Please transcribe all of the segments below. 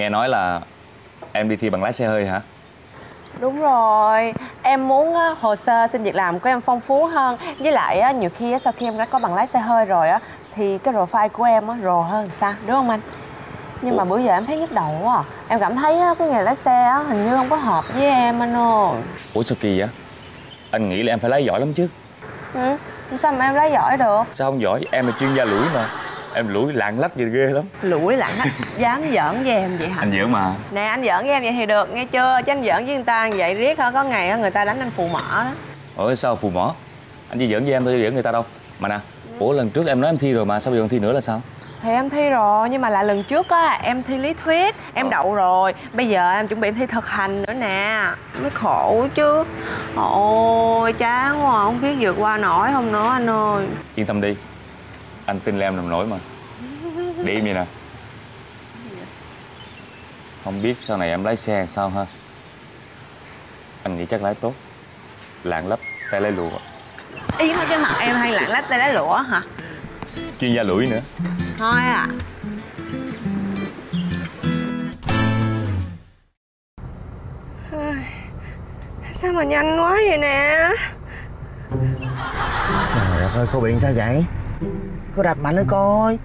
Nghe nói là em đi thi bằng lái xe hơi hả? Đúng rồi, em muốn hồ sơ xin việc làm của em phong phú hơn Với lại nhiều khi sau khi em đã có bằng lái xe hơi rồi á Thì cái profile của em á, rồ hơn sao, đúng không anh? Nhưng mà bữa giờ em thấy nhức đầu quá à. Em cảm thấy cái nghề lái xe á, hình như không có hợp với em anh ơi Ủa sao kỳ vậy? Anh nghĩ là em phải lái giỏi lắm chứ ừ? Sao mà em lái giỏi được? Sao không giỏi? Em là chuyên gia lủi mà Em lủi lạng lách gì ghê lắm Lủi lặng á, dám giỡn với em vậy hả? Anh giỡn mà Nè anh giỡn với em vậy thì được, nghe chưa? Chứ anh giỡn với người ta vậy riết hả, có ngày á, người ta đánh anh phù mỏ đó Ủa sao phù mỏ? Anh chỉ giỡn với em thôi, giỡn người ta đâu Mà nè, ủa lần trước em nói em thi rồi mà sao bây giờ thi nữa là sao? Thì em thi rồi, nhưng mà là lần trước á em thi lý thuyết, em Ờ. đậu rồi Bây giờ em chuẩn bị thi thực hành nữa nè Mới khổ chứ Ôi chán quá, không biết vượt qua nổi không nữa anh ơi Yên tâm đi Anh tin là em làm nổi mà. Để im vậy nè. Không biết sau này em lái xe sao ha. Anh nghĩ chắc lái tốt. Lạng lách tay lái lụa. Ý nói cái mặt em hay lạng lách tay lá lụa hả? Chuyên gia lủi nữa. Thôi à. Sao mà nhanh quá vậy nè? Trời đất ơi, cô bị sao vậy? Cô đập mạnh lên coi.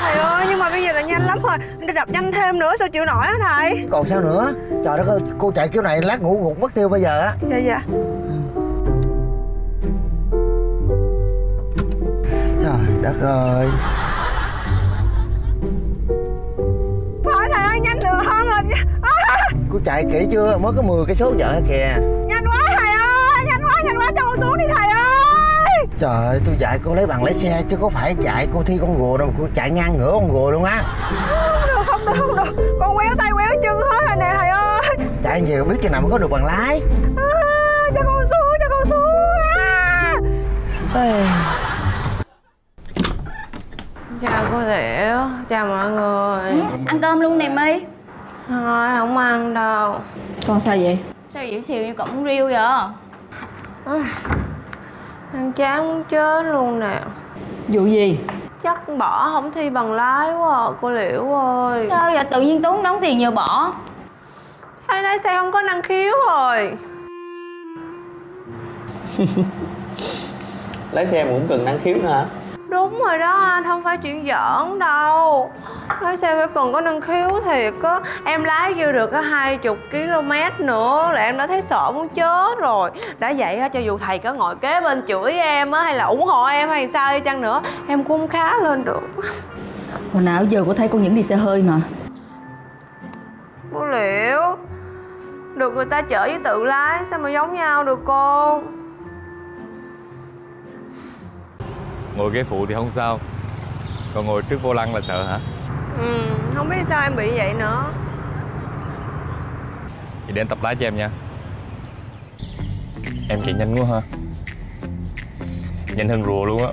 Thầy ơi, nhưng mà bây giờ là nhanh lắm rồi. Để đập nhanh thêm nữa, sao chịu nổi hả thầy? Còn sao nữa? Trời đất ơi, cô chạy kiểu này lát ngủ gục mất tiêu bây giờ á. Dạ dạ. Trời đất ơi. Thôi thầy ơi, nhanh được hơn rồi. À, Cô chạy kỹ chưa? Mới có 10 cái số chợ kìa. Nhanh quá thầy ơi, nhanh quá, nhanh quá, cho con xuống đi thầy Trời ơi, tôi dạy cô lấy bằng lái xe chứ có phải chạy cô thi con rùa đâu Cô chạy ngang ngửa con rùa luôn á. Không được, không được, không được Con quéo tay quéo chân hết rồi nè thầy ơi. Chạy về biết chừng nào mới có được bằng lái. À, Cho con xuống, cho con xuống. À. Chào cô Tiểu, chào mọi người. Ừ, ăn cơm luôn nè My. Thôi, không ăn đâu. Con sao vậy? Sao dịu xìu như cọng riêu vậy? Ăn chán muốn chết luôn nè. Vụ gì? Chắc bỏ không thi bằng lái quá à, cô Liễu ơi. Sao vậy? Tự nhiên Tuấn đóng tiền nhờ bỏ. Hay lái xe không có năng khiếu rồi. Lái xe mà cũng cần năng khiếu nữa hả Đúng rồi đó anh, không phải chuyện giỡn đâu. Lái xe phải cần có năng khiếu thiệt á. Em lái chưa được có 20 km nữa là em đã thấy sợ muốn chết rồi. Đã vậy á, cho dù thầy có ngồi kế bên chửi em á Hay là ủng hộ em hay sao đi chăng nữa Em cũng không khá lên được. Hồi nào giờ có thấy con những đi xe hơi mà. Cô Liễu Được người ta chở với tự lái Sao mà giống nhau được cô Ngồi ghế phụ thì không sao. Còn ngồi trước vô lăng là sợ hả? Ừ, không biết sao em bị vậy nữa. Vậy để anh tập lái cho em nha. Em chạy nhanh quá ha. Nhanh hơn rùa luôn á.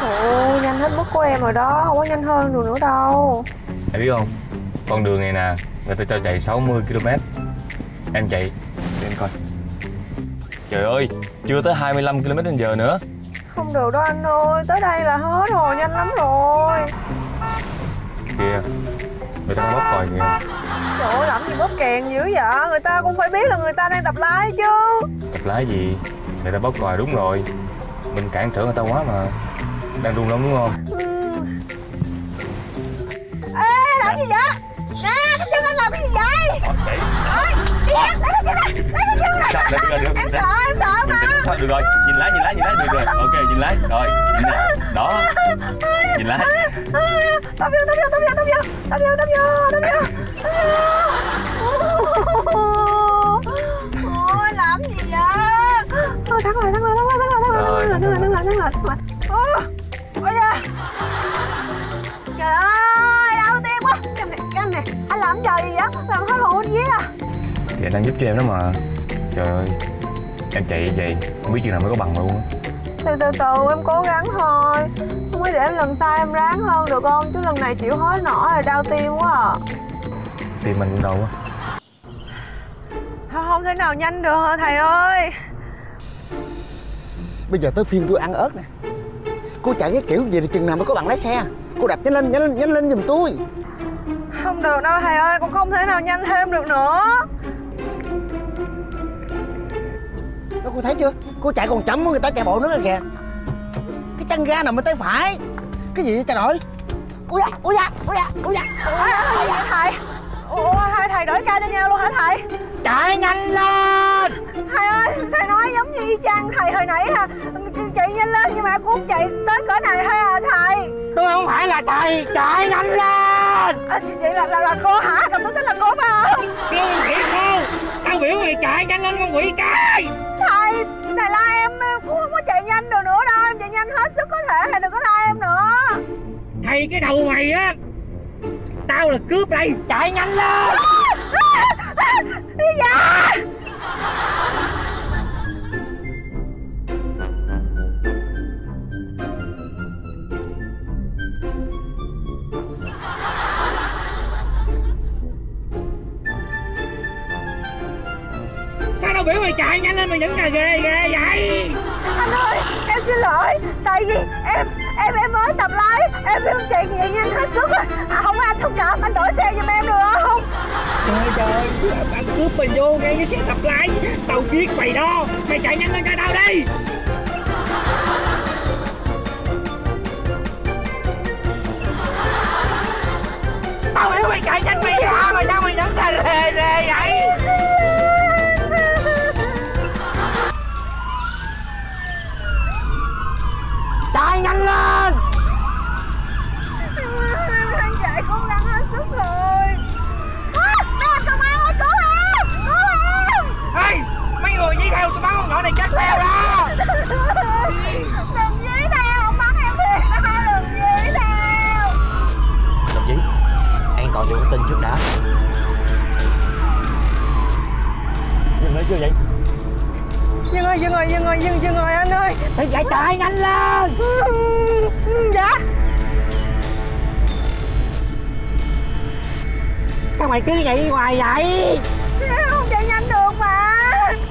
Ồ, nhanh hết mức của em rồi đó Không có nhanh hơn được nữa đâu. Em biết không? Con đường này nè Người ta cho chạy 60 km Em chạy Để em coi. Trời ơi Chưa tới 25 km h nữa Không được đâu anh ơi Tới đây là hết rồi, nhanh lắm rồi. Kìa Người ta bóp còi kìa. Trời ơi, làm gì bóp kèn dữ vậy? Người ta cũng phải biết là người ta đang tập lái chứ. Tập lái gì? Người ta bóp còi đúng rồi. Mình cản trở người ta quá mà. Đang run lắm đúng không? Ê, làm gì vậy? Nè, cái chân anh làm cái gì vậy? Ôi, đi em, lấy cái chân này Lấy cái chân này. Em sợ, em sợ mà Sao, được rồi. Nhìn lái nhìn lái nhìn lái. Được rồi. Ok nhìn lái. Rồi nhìn nè. Đó. Nhìn lái. Tao vô, tao vô, tao vô, tao vô Tao vô, tao vô, tao vô Ôi, làm gì vậy? Ôi, thắng lại, thắng lại, thắng lại, thắng Rồi, thắng lại, thắng lại, thắng lại Ôi, da. Trời ơi, đau tim quá. Cái này, cái này, anh làm trò gì vậy? Làm hết hồn anh với à. Thì anh đang giúp cho em đó mà. Trời ơi Em chạy vậy Không biết chừng nào mới có bằng luôn á. Từ từ từ em cố gắng thôi. Không biết để em lần sau em ráng hơn được không? Chứ lần này chịu hết nổi rồi đau tim quá à. Tim mình đâu á. Không, không thể nào nhanh được hả thầy ơi? Bây giờ tới phiên tôi ăn ớt nè. Cô chạy cái kiểu gì thì chừng nào mới có bằng lái xe? Cô đạp nhanh lên, nhanh lên, nhanh lên giùm tôi. Không được đâu thầy ơi con không thể nào nhanh thêm được nữa Đó cô thấy chưa? Cô chạy còn chậm hơn người ta chạy bộ nữa kìa. Cái chân ga nằm bên tay phải. Cái gì vậy? Trời ơi. Ui da, ui da, ui da, ui da. Vậy thầy Ủa hai thầy đổi ca cho nhau luôn hả thầy? Chạy nhanh lên. Thầy ơi thầy nói giống như y chang thầy hồi nãy à. Chạy nhanh lên nhưng mà cô không chạy tới cỡ này thôi à thầy. Tôi không phải là thầy. Chạy nhanh lên. À, Vậy là, là, là cô hả? Cầm túi sách là cô phải không? Con quỷ khô Tao biểu mày chạy nhanh lên con quỷ cái Thầy cái đầu mày á. Tao là cướp đây. Chạy nhanh lên. Đi dạ Sao tao biểu mày chạy nhanh lên mày vẫn cà ghê ghê vậy? Anh ơi em xin lỗi. Tại vì em em em mới tập lái Em không chạy nhẹ nhanh hết sức à, Không có anh thông cảm anh đổi xe giùm em được không? Trời trời Bạn cướp mình vô ngay cái xe tập lái Tao giết mày đó. Mày chạy nhanh lên cho tao đi. Tao biểu mày chạy nhanh mày hả? Mà sao mày vẫn cà rề rề vậy Chạy nhanh lên! Thì chạy chạy nhanh lên. Dạ. Sao mày cứ nhảy hoài vậy? Không chạy nhanh được mà.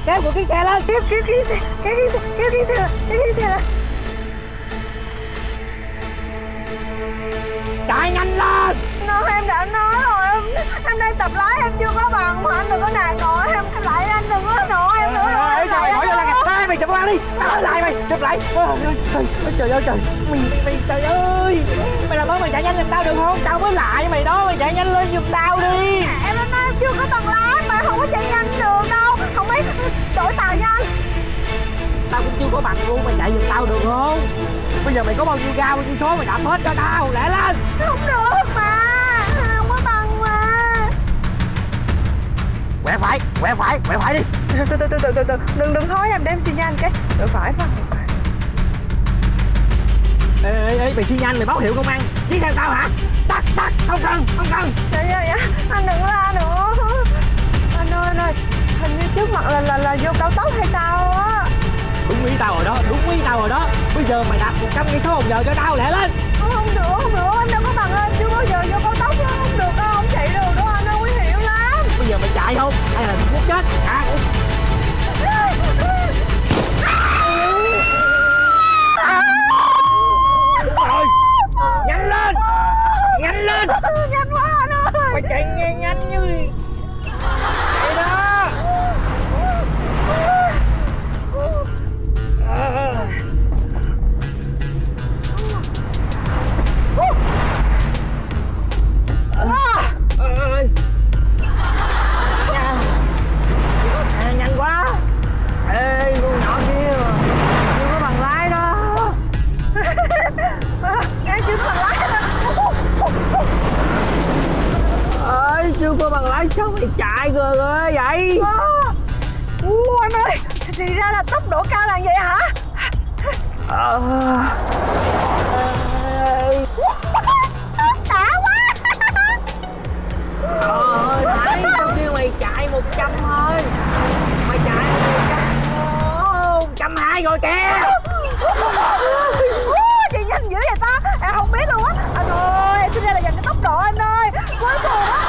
Kéo của cái xe lên. Kéo kéo kéo xe Kéo kéo xe Kéo kéo xe Kéo kéo xe. Lên Chạy nhanh lên. Nó em đã nói rồi em, em đang tập lái em chưa có bằng mà anh đừng có nạt đi. Ở lại mày chụp lại. Trời ơi trời mày, mày, mày trời ơi. Mày làm ơn mày chạy nhanh giùm tao được không? Tao mới lại mày đó mày chạy nhanh lên giùm tao đi. Em nói em chưa có bằng lái mà không có chạy nhanh được đâu. Không biết đổi tàu cho anh tao cũng chưa có bằng luôn mày chạy giùm tao được không? Bây giờ mày có bao nhiêu ga bao nhiêu số mày đạp hết cho tao lẹ lên. Không được quẹo phải quẹo phải quẹo phải đi. Từ từ từ từ từ từ. Đừng đừng hối em để em xin nhanh cái. Đổi phải phải ê ê ê mày xi nhanh mày báo hiệu công an. Đi theo tao hả? Tắt tắt không cần không cần. Dạ dạ dạ. Anh đừng la nữa. Anh ơi anh ơi. Hình như trước mặt là là là vô cao tốc hay sao á? Đúng ý tao rồi đó đúng ý tao rồi đó. Bây giờ mày đạp một trăm cây số một giờ cho tao lẹ lên. Không không được không được. Anh đâu có bằng ơi chưa bao giờ vô cao tốc đâu mày chạy không? Hay là mày muốn chết? À, Hả rồi nhanh lên! Nhanh lên! Chạy rồi vậy Ủa? Anh ơi Thì ra là tốc độ cao là vậy hả? Ờ. Ê, Đã quá. Trời ơi, nãy tao kêu mày chạy 100 thôi. Mày chạy 100 100 hai rồi kìa. Chị nhanh dữ vậy ta? Em không biết luôn á. Anh ơi em sinh ra là dành cái tốc độ anh ơi. Cuối cùng á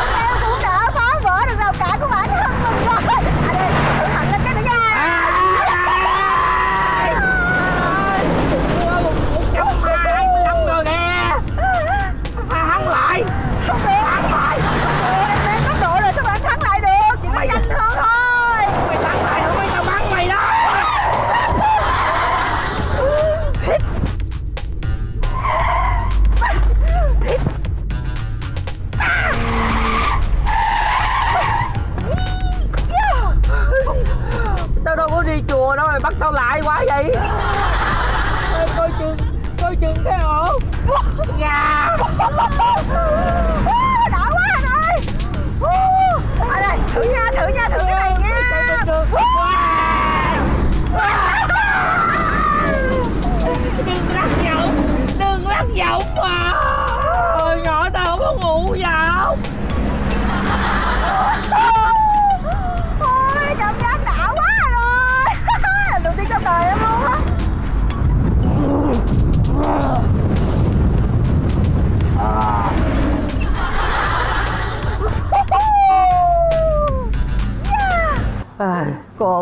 mùa đâu mày bắt tao lại quá vậy? Ê, coi chừng coi chừng cái ổ nhà đỏ quá anh ơi. Anh ơi à thử nha thử nha thử cái này nha. Dạ, dạ, dạ, Đừng lắc giọng. Đừng lắc giọng mà.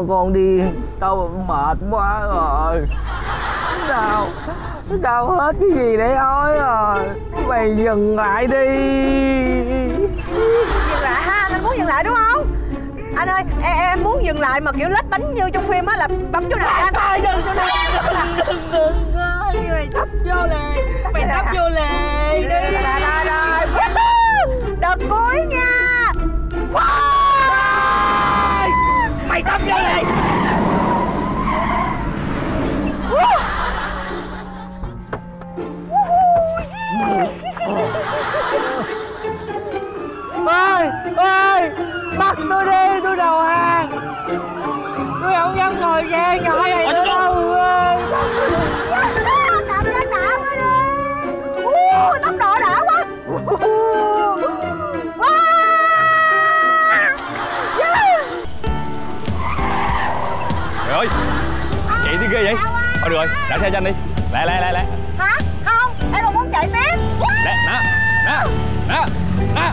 Con đi Tao mệt quá rồi Đau Đau hết cái gì để nói rồi Mày dừng lại đi Dừng lại ha, anh muốn dừng lại đúng không? Anh ơi, em, em muốn dừng lại mà kiểu lết bánh như trong phim á là bấm chỗ nào anh Thôi đừng đừng đừng đừng đừng Mày thấp vô lề Mày thấp vô lề đi Đợt cuối nha Ôi! Mày thấp vô lề ơi ơi bắt tôi đi, tôi đầu hàng. Tôi không dám ngồi xe nhỏ này Thôi được rồi Đạp xe cho anh đi. Lẹ lẹ lẹ lẹ. Hả? Không, em còn muốn chạy tiếp. Lẹ Nè Nè Nè Nè.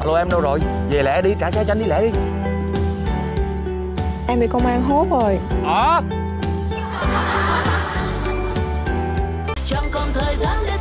Alo em đâu rồi? Về lẹ đi, trả xe cho anh đi lẹ đi. Em bị công an hốt rồi. Ờ. chẳng thời gian để